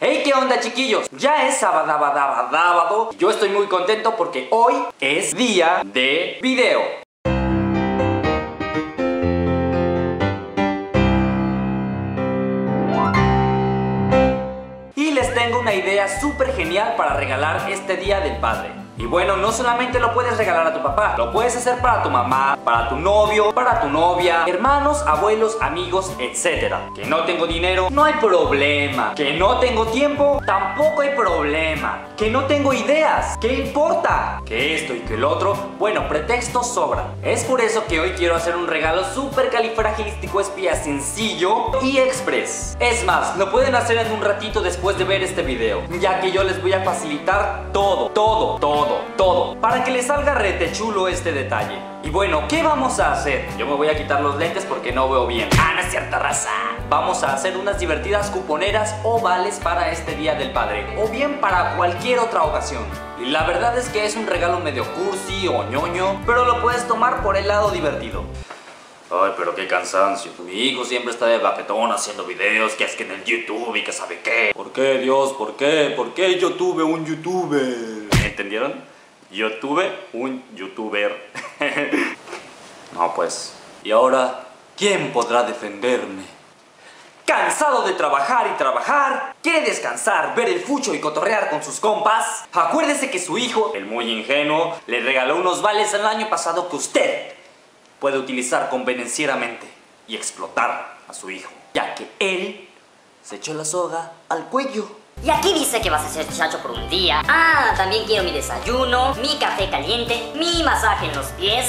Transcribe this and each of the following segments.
Hey, ¿qué onda chiquillos? Ya es sábado, Yo estoy muy contento porque hoy es día de video. Y les tengo una idea súper genial para regalar este día del padre. Y bueno, no solamente lo puedes regalar a tu papá, lo puedes hacer para tu mamá, para tu novio, para tu novia, hermanos, abuelos, amigos, etc. Que no tengo dinero, no hay problema. Que no tengo tiempo, tampoco hay problema. Que no tengo ideas, ¿qué importa? Que esto y que el otro, bueno, pretextos sobran. Es por eso que hoy quiero hacer un regalo súper califragilístico espía sencillo y express. Es más, lo pueden hacer en un ratito después de ver este video, ya que yo les voy a facilitar todo, todo, todo todo, para que le salga rete chulo este detalle. Y bueno, ¿qué vamos a hacer? Yo me voy a quitar los lentes porque no veo bien. Ah, no es cierta raza. Vamos a hacer unas divertidas cuponeras o vales para este Día del Padre, o bien para cualquier otra ocasión. Y la verdad es que es un regalo medio cursi o ñoño, pero lo puedes tomar por el lado divertido. Ay, pero qué cansancio. Mi hijo siempre está de baquetón haciendo videos, que es que en el YouTube y que sabe qué. ¿Por qué, Dios? ¿Por qué? ¿Por qué yo tuve un YouTuber? ¿Entendieron? Yo tuve un youtuber. no, pues. Y ahora, ¿quién podrá defenderme? ¿Cansado de trabajar y trabajar? ¿Quiere descansar, ver el fucho y cotorrear con sus compas? Acuérdese que su hijo, el muy ingenuo, le regaló unos vales el año pasado que usted puede utilizar convenencieramente y explotar a su hijo, ya que él se echó la soga al cuello. Y aquí dice que vas a ser chacho por un día. Ah, también quiero mi desayuno, mi café caliente, mi masaje en los pies.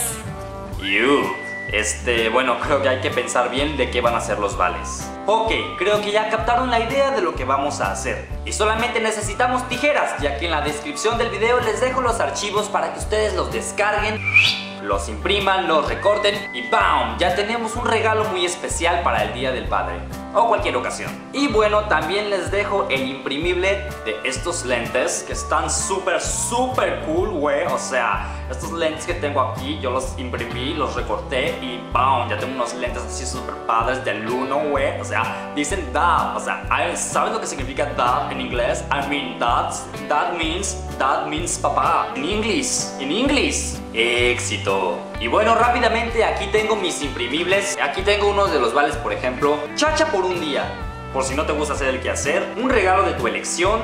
You. Este, bueno, creo que hay que pensar bien de qué van a ser los vales. Ok, creo que ya captaron la idea de lo que vamos a hacer. Y solamente necesitamos tijeras, ya que en la descripción del video les dejo los archivos para que ustedes los descarguen los impriman, los recorten y ¡BAM! Ya tenemos un regalo muy especial para el Día del Padre o cualquier ocasión. Y bueno, también les dejo el imprimible de estos lentes que están súper, súper cool, güey. O sea, estos lentes que tengo aquí, yo los imprimí, los recorté y ¡BAM! Ya tengo unos lentes así súper padres del Luno, güey. O sea, dicen DAB. O sea, ¿saben lo que significa DAB en inglés? I mean, that, that means, that means papá. En inglés, en inglés. Éxito. Y bueno, rápidamente aquí tengo mis imprimibles. Aquí tengo unos de los vales, por ejemplo. Chacha por un día. Por si no te gusta hacer el quehacer. Un regalo de tu elección.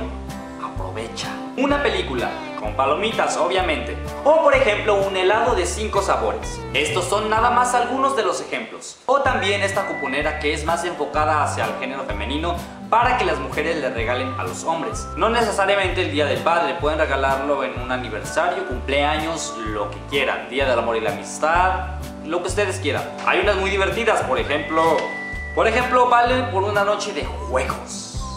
Aprovecha. Una película con palomitas obviamente. O por ejemplo un helado de 5 sabores. Estos son nada más algunos de los ejemplos. O también esta cuponera que es más enfocada hacia el género femenino para que las mujeres le regalen a los hombres. No necesariamente el Día del Padre, pueden regalarlo en un aniversario, cumpleaños, lo que quieran. Día del Amor y la Amistad, lo que ustedes quieran. Hay unas muy divertidas, por ejemplo... Por ejemplo, vale por una noche de juegos.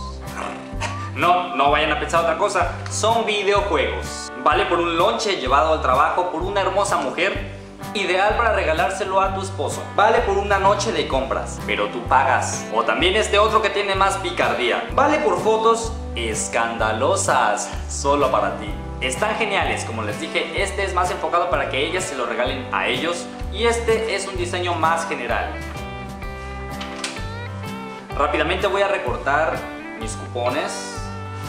No, no vayan a pensar otra cosa, son videojuegos. Vale por un lonche llevado al trabajo por una hermosa mujer, ideal para regalárselo a tu esposo. Vale por una noche de compras, pero tú pagas. O también este otro que tiene más picardía. Vale por fotos escandalosas, solo para ti. Están geniales, como les dije, este es más enfocado para que ellas se lo regalen a ellos y este es un diseño más general. Rápidamente voy a recortar mis cupones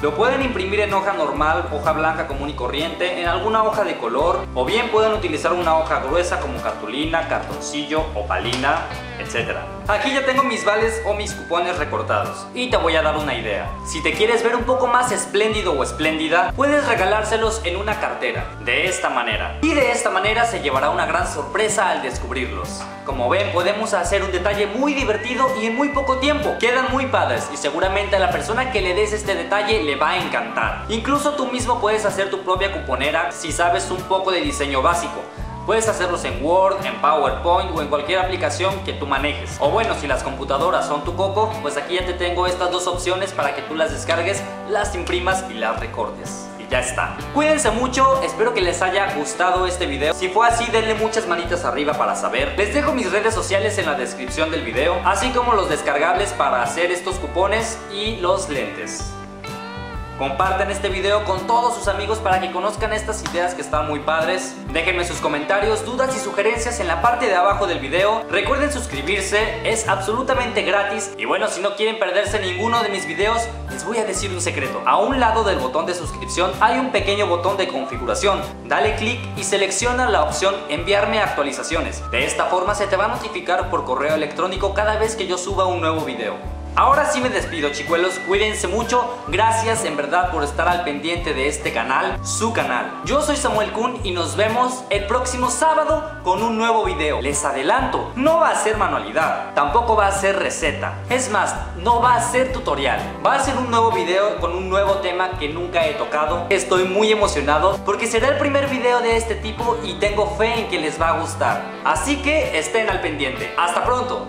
lo pueden imprimir en hoja normal, hoja blanca común y corriente, en alguna hoja de color, o bien pueden utilizar una hoja gruesa como cartulina, cartoncillo, opalina, etc. Aquí ya tengo mis vales o mis cupones recortados y te voy a dar una idea. Si te quieres ver un poco más espléndido o espléndida, puedes regalárselos en una cartera, de esta manera. Y de esta manera se llevará una gran sorpresa al descubrirlos. Como ven, podemos hacer un detalle muy divertido y en muy poco tiempo. Quedan muy padres y seguramente a la persona que le des este detalle le va a encantar. Incluso tú mismo puedes hacer tu propia cuponera si sabes un poco de diseño básico. Puedes hacerlos en Word, en PowerPoint o en cualquier aplicación que tú manejes. O bueno, si las computadoras son tu coco, pues aquí ya te tengo estas dos opciones para que tú las descargues, las imprimas y las recortes Y ya está. Cuídense mucho, espero que les haya gustado este video. Si fue así, denle muchas manitas arriba para saber. Les dejo mis redes sociales en la descripción del video, así como los descargables para hacer estos cupones y los lentes. Compartan este video con todos sus amigos para que conozcan estas ideas que están muy padres. Déjenme sus comentarios, dudas y sugerencias en la parte de abajo del video. Recuerden suscribirse, es absolutamente gratis. Y bueno, si no quieren perderse ninguno de mis videos, les voy a decir un secreto. A un lado del botón de suscripción hay un pequeño botón de configuración. Dale clic y selecciona la opción enviarme actualizaciones. De esta forma se te va a notificar por correo electrónico cada vez que yo suba un nuevo video. Ahora sí me despido chicuelos, cuídense mucho, gracias en verdad por estar al pendiente de este canal, su canal. Yo soy Samuel Kun y nos vemos el próximo sábado con un nuevo video. Les adelanto, no va a ser manualidad, tampoco va a ser receta. Es más, no va a ser tutorial, va a ser un nuevo video con un nuevo tema que nunca he tocado. Estoy muy emocionado porque será el primer video de este tipo y tengo fe en que les va a gustar. Así que estén al pendiente. Hasta pronto.